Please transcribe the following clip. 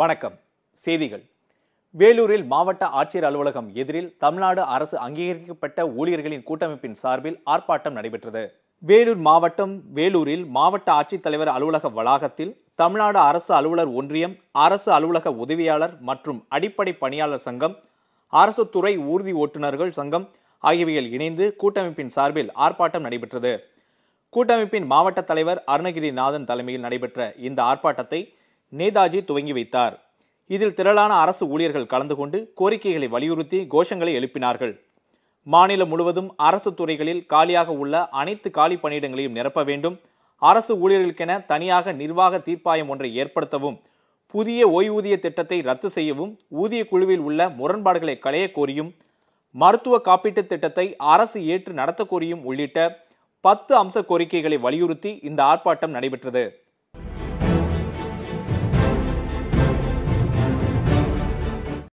வணக்கம். செய்திகள். வேலூரில் மாவட்ட ஆட்சியர் அலுவலகம் எதிரில் தமிழ்நாடு அரசு அங்கீகரிக்கப்பட்ட ஊழியர்களின் கூட்டமைப்பின் சார்பில் ஆர்ப்பாட்டம் நடைபெற்றது. வேலூர் மாவட்டம் வேலூரில் மாவட்ட ஆட்சித்தலைவர் அலுவலக வளாகத்தில் தமிழ்நாடு அரசு அலுவலர் ஒன்றியம் அரசு அலுவலக உதவியாளர் மற்றும் அடிப்படை பணியாளர் சங்கம் அரசு துறை ஊர்தி ஓட்டுநர்கள் சங்கம் ஆகியவைகள் இணைந்து கூட்டமைப்பின் சார்பில் ஆர்ப்பாட்டம் நடைபெற்றது. கூட்டமைப்பின் மாவட்ட தலைவர் அருணகிரிநாதன் தலைமையில் நடைபெற்ற இந்த ஆர்ப்பாட்டத்தை நேதாஜி துவங்கி வைத்தார். இதில் திரளான அரசு ஊழியர்கள் கலந்து கொண்டு கோரிக்கைகளை வலியுறுத்தி கோஷங்களை எழுப்பினார்கள். மாநிலம் முழுவதும் அரசு துறைகளில் காலியாக உள்ள அனைத்து காலி பணியிடங்களையும் நிரப்ப வேண்டும். அரசு ஊழியர்களுக்கென தனியாக நிர்வாக தீர்ப்பாயம் ஒன்றை ஏற்படுத்தவும் புதிய ஓய்வூதிய திட்டத்தை ரத்து செய்யவும் ஊதிய குழுவில் உள்ள முரண்பாடுகளை களைய கோரியும் மருத்துவ காப்பீட்டுத் திட்டத்தை அரசு ஏற்று நடத்த கோரியும் உள்ளிட்ட பத்து அம்ச கோரிக்கைகளை வலியுறுத்தி இந்த ஆர்ப்பாட்டம் நடைபெற்றது.